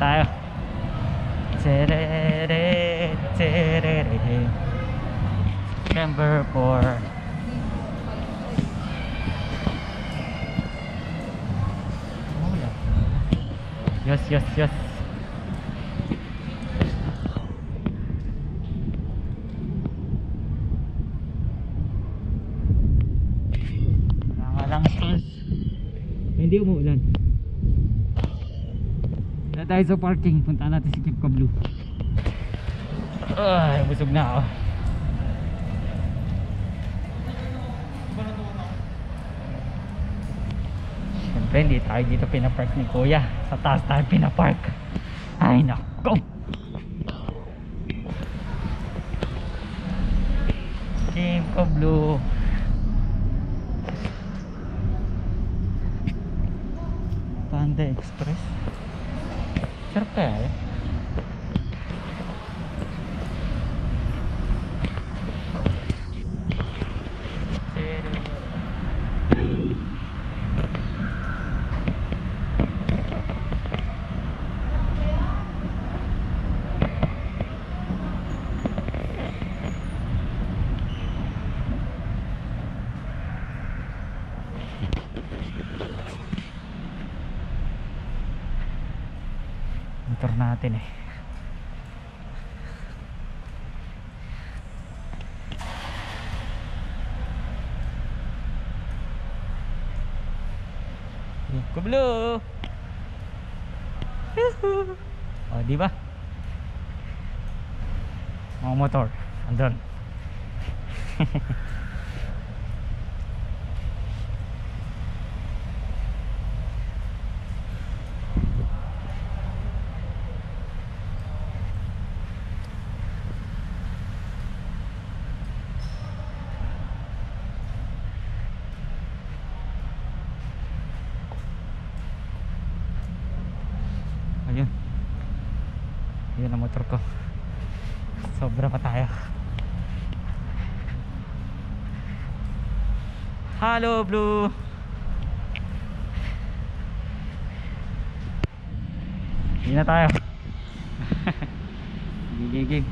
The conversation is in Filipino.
tayo. Terere, terere. Number 4. Yes, yes, yes. Wala lang stars. Hindi umuulan. Na tayo sa parking. Punta natin si Kipka Blue. Ay, busog na ako. Siyempre, hindi tayo dito pinapark ni Kuya. Sa taas tayo pinapark. Ay, nako. Kimco Blue. Panda Express. cerpen ya? Motor natin eh Kublo! O, di ba? Mga motor, andun. Ayun ang motor ko. Sobra pa tayo. Hello, Blue. Hindi na tayo. Gigigig.